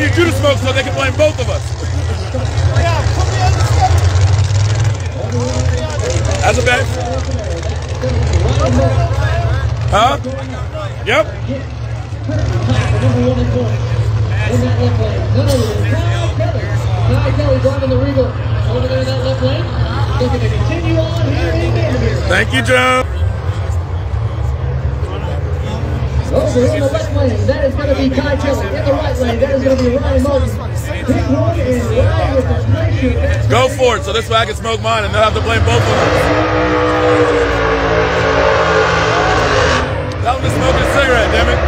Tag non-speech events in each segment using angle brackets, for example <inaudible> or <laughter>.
need you to smoke so they can blame both of us. That's a bet. Huh? Yep. Kye Kelley driving Over in the left lane, that is going to be Kye Kelley. In the right lane, that is going to be Ryan nice Go for it, so this way I can smoke mine and they'll have to blame both of us. Tell them to smoke a cigarette, damn it.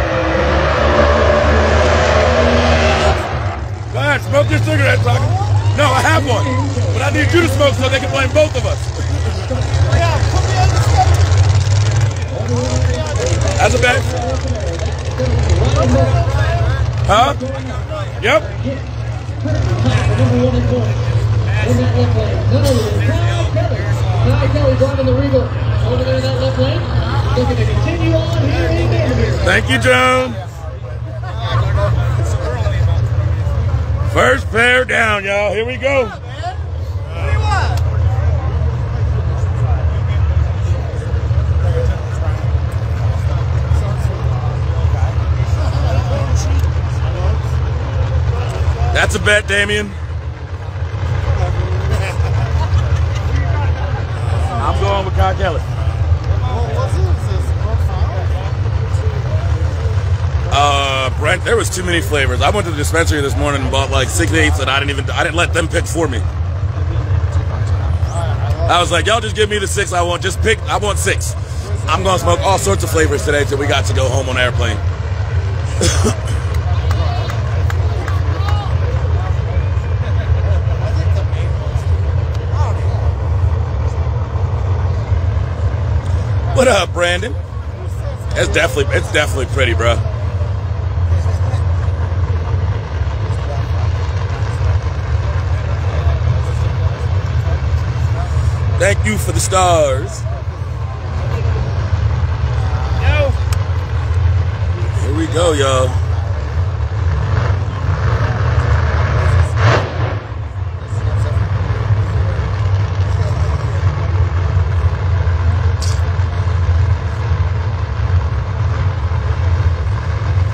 Go ahead, smoke your cigarette, Rocket. No, I have one. But I need you to smoke so they can blame both of us. That's a bet. Huh? Yep. Thank you, Joan. First pair down, y'all. Here we go. That's a bet, Damien. I'm going with Kyle Kelly. Uh, Brent, there was too many flavors. I went to the dispensary this morning and bought like six eights, and I didn't even I didn't let them pick for me. I was like, y'all just give me the six I want. Just pick. I want six. I'm gonna smoke all sorts of flavors today till we got to go home on airplane. <laughs> what up, Brandon? It's definitely it's definitely pretty, bro. Thank you for the stars. Here we go, y'all.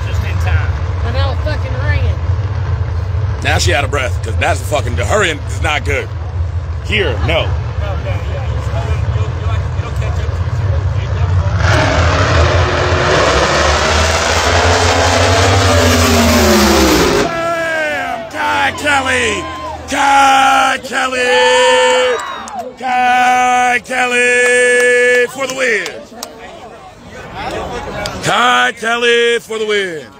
Just in time. And now it's fucking raining. Now she out of breath because that's fucking the hurrying is not good. Here, no. Kelley! Kye Kelley! Kye Kelley for the win! Kye Kelley for the win!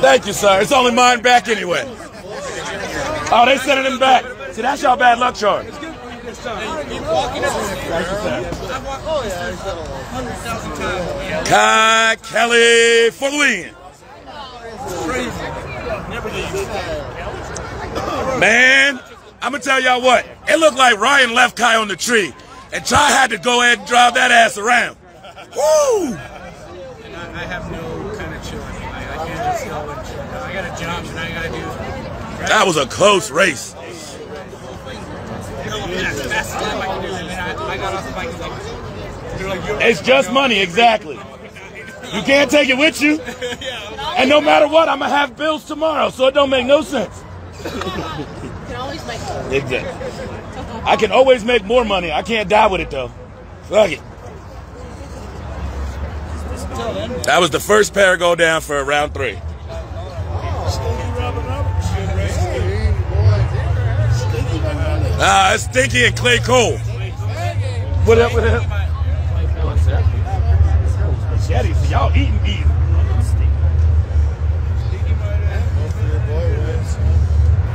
Thank you, sir. It's only mine back anyway. Oh, they sent him back. See, that's y'all bad luck charge. Kye Kelley for the win. Man, I'm gonna tell y'all what. It looked like Ryan left Kye on the tree, and Ty had to go ahead and drive that ass around. Woo! And was a close race. It's just money, exactly. You can't take it with you. And no matter what, I'm gonna have bills tomorrow, so it don't make no sense. Exactly. I can always make more money. I can't die with it though. Fuck it. That was the first pair go down for round three. Ah, it's Stinky and Clay Cole. What up, what up? Machetes, y'all eating, eating.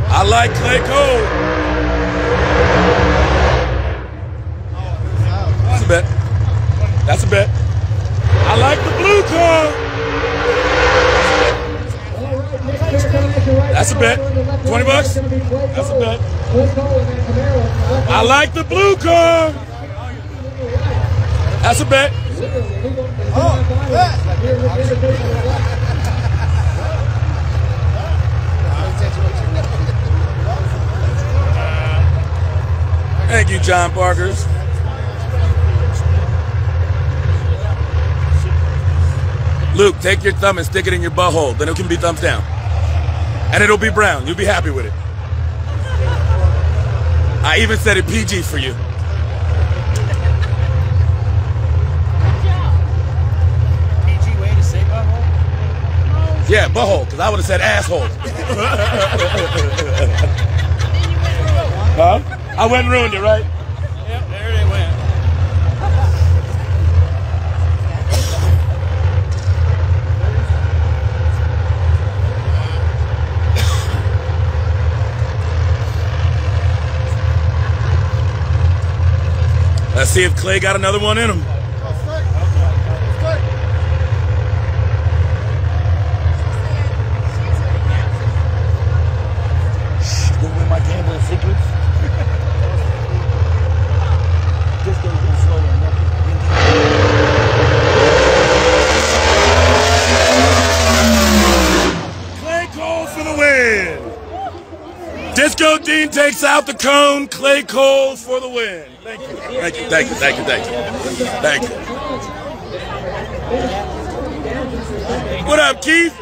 I like Clay Cole. That's a bet. That's a bet. I like the blue car. That's a bet. 20 bucks? That's a bet. I like the blue car. That's a bet. Thank you, John Parkers. Luke, take your thumb and stick it in your butthole. Then it can be thumbs down. And it'll be brown. You'll be happy with it. I even said it PG for you. PG way to say butthole? Yeah, butthole, because I would have said asshole. <laughs> huh? I went and ruined it, right? Yep, there they went. Let's see if Clay got another one in him. Shh, Go with my gambling secrets. Disco's gonna slow down. Clay Cole for the win. Disco Dean takes out the cone. Clay Cole for the win. Thank you. Thank you. Thank you. Thank you. Thank you. Thank you. What up, Keith?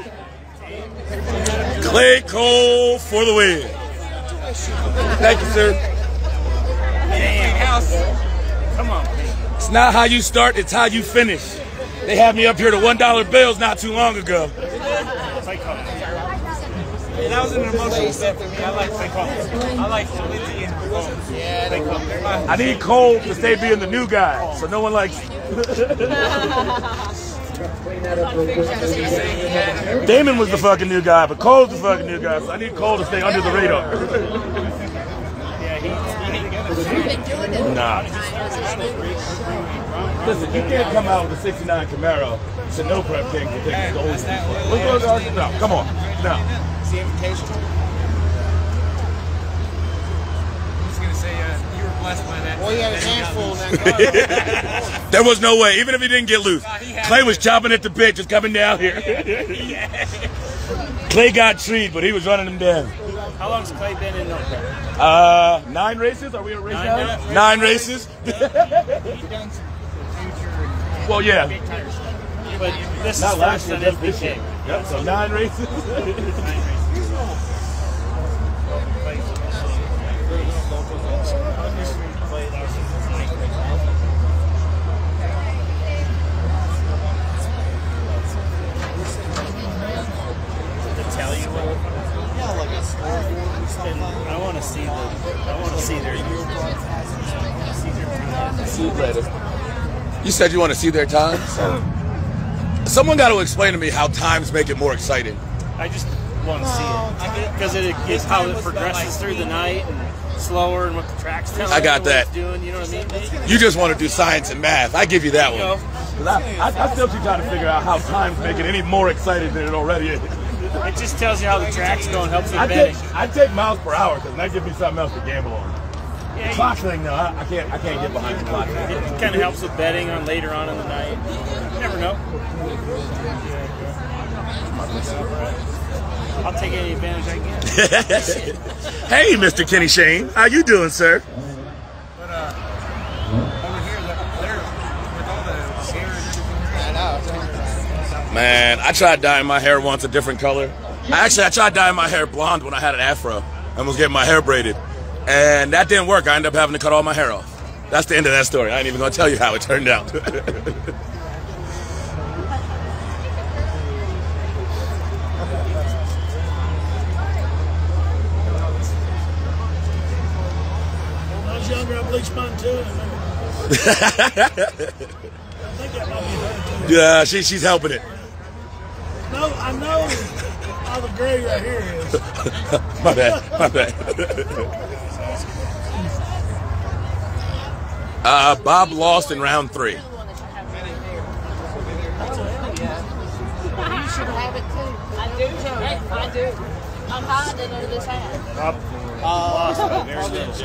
Clay Cole for the win. Thank you, sir. Come on. It's not how you start, it's how you finish. They had me up here to $1 bills not too long ago. Yeah, that was an emotional step for me. I like fake calls. I like Lindsay and Mahomes. Yeah. They're I need Cole to stay being the new guy, so no one likes Damon was the fucking new guy, but Cole's the fucking new guy, so I need Cole to stay under the radar. Yeah, he, he, You've been doing this Nah. time as a student. Listen, you can't come out with a 69 Camaro to no prep king to take the gold. Let's go to Arkansas. No, come on. No. The invitation. I'm just gonna say uh, you were blessed by that. Well, he had his hands full in that car. <laughs> There was no way, even if he didn't get loose. Clay was chopping at the bit, just coming down here. <laughs> Clay got treed, but he was running him down. How long's Clay been in North Carolina? Uh, nine races? Are we at race Nine now? now? Nine races? He's <laughs> done well, yeah. big tire. But this Not is last year, on this year. Yep, so nine races. You said you want to see their times? Someone got to explain to me how times make it more exciting. I just want to see it because it is how it progresses through the night and slower and what the track's telling. I got you what it's that. Doing, you know what I mean? You just want to do science and math. I give you that one. know, one. 'Cause I, I, I still keep trying to figure out how times make it any more exciting than it already is. it just tells you how the track's going, helps with I betting. take, I take miles per hour because that gives me something else to gamble on. Yeah, you- Clock thing, though, I, I can't I can't get behind the clock thing. It kind of helps with betting on later on in the night. You never know. I'll take any advantage I can. <laughs> hey, Mr. Kenny Shane, how you doing, sir? But uh, over here, with all the hair. Man, I tried dyeing my hair once a different color. I actually I tried dyeing my hair blonde when I had an afro and was getting my hair braided. And that didn't work. I ended up having to cut all my hair off. That's the end of that story. I ain't even gonna tell you how it turned out. When I was younger, I bleached mine too. and I think that might be her too. yeah, she, she's helping it. No, I know how the gray right here is. <laughs> My bad. My bad. <laughs> uh, Bob lost in round three. You should have it too. I do too. I do. I'm hiding under this hat.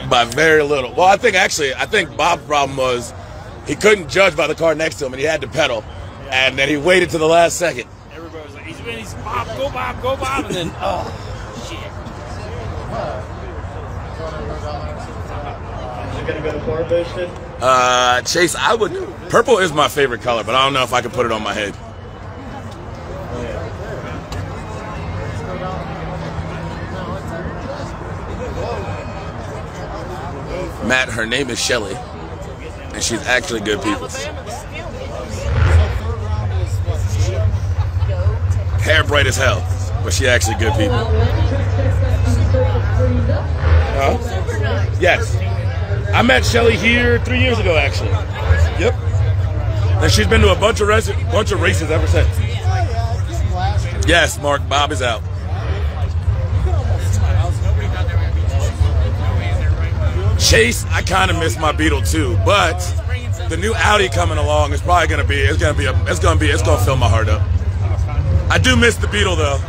by very little. Well, I think actually, I think Bob's problem was he couldn't judge by the car next to him, and he had to pedal, and then he waited to the last second. Everybody was like, he's been, he's Bob, go Bob, go Bob, and then, oh, shit. gonna go to bar boosted. Uh, Chase, I would. Purple is my favorite color, but I don't know if I could put it on my head. Matt, her name is Shelly, and she's actually good people. Hair bright as hell, but she actually good people. Huh? Yes. I met Shelly here three years ago, actually. Yep. And she's been to a bunch of races, bunch of races ever since. Yes, Mark. Bob is out. Chase, I kind of miss my Beetle too, but the new Audi coming along is probably gonna be. It's gonna be. A, it's gonna be. It's gonna fill my heart up. I do miss the Beetle though.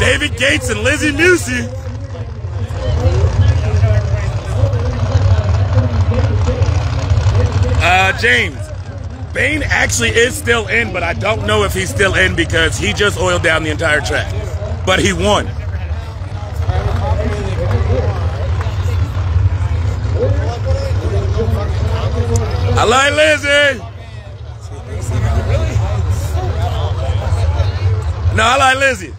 David Gates and Lizzy Musi. Uh, James, Bane actually is still in, but I don't know if he's still in because he just oiled down the entire track. But he won. I like Lizzy. No, I like Lizzie.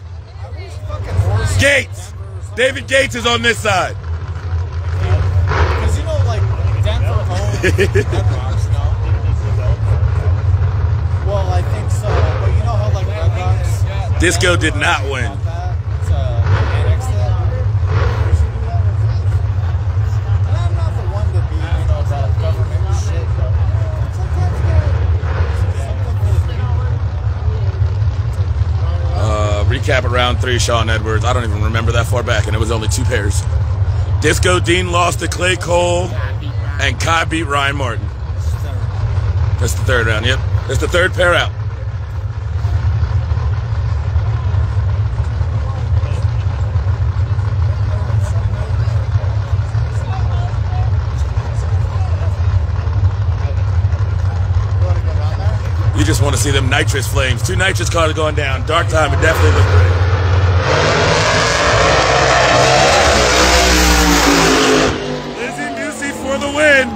Gates. David Gates is on this side. Because you know, like Denver home, Red Rocks, no. Well, I think so. But you know how like Red Rocks. Disco did not win. want that to annex it? We should do that with it. And I'm not the one to be, you know, about government and shit, but sometimes you recap of round three, Sean Edwards. I don't even remember that far back, and it was only two pairs. Disco Dean lost to Clay Cole, and Kye beat Ryan Martin. That's the third round, yep. That's the third pair out. You wanna go down there? You just want to see them nitrous flames. Two nitrous cars going down. Dark time, it definitely looked great. Lizzy Musi for the win.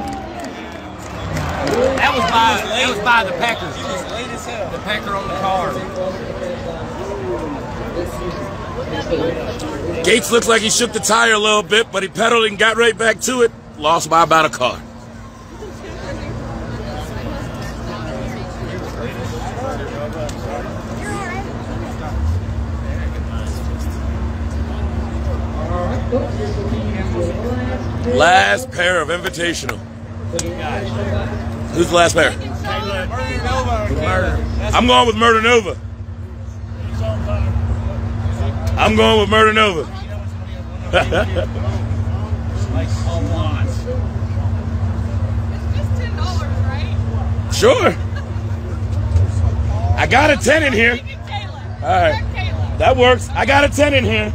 That was by that was by the Packers. He was late as hell. The Packer on the car. Gates looks like he shook the tire a little bit, but he pedaled and got right back to it. Lost by about a car. Last pair of invitational. Who's the last pair? I'm going with Murder Nova. I'm going with Murder Nova. <laughs> Sure. I got a 10 in here. All right. That works. I got a 10 in here.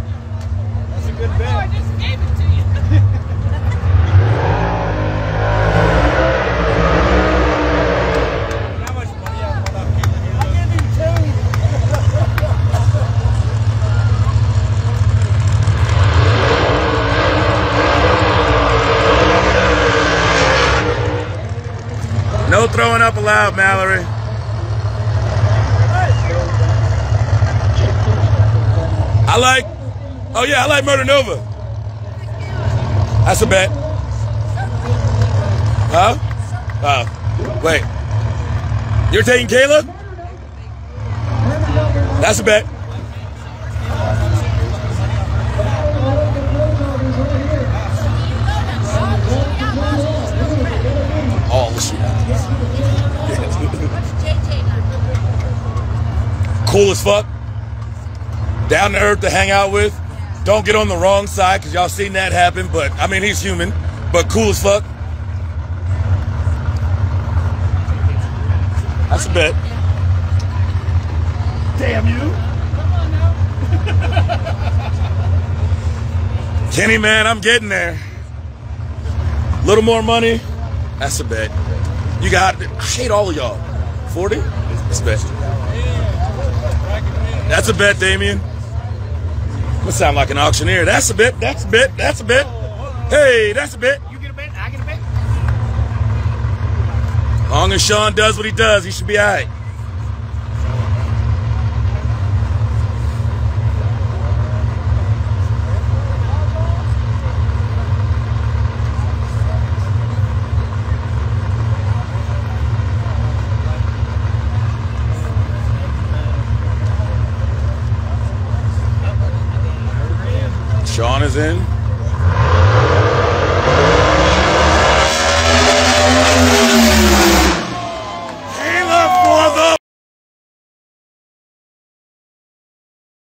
That's a good Oh, I just gave it to you. How much money I put up? I give you two. No throwing up allowed, Mallory. I like, oh yeah, I like Murder Nova. That's a bet. Huh? Oh, wait. You're taking Kayla? That's a bet. All the shit. cool as fuck. Down to earth to hang out with. Don't get on the wrong side because y'all seen that happen. But I mean, he's human, but cool as fuck. That's a bet. Damn you. <laughs> Kenny, man, I'm getting there. A Little more money. That's a bet. You got, I hate all of y'all. 40? That's a bet. That's a bet, Damien. That sound like an auctioneer. That's a bit. That's a bit. That's a bit. Hey, that's a bit. You get a bit. I get a bet. Long as Sean does what he does, he should be all right. Sean is in.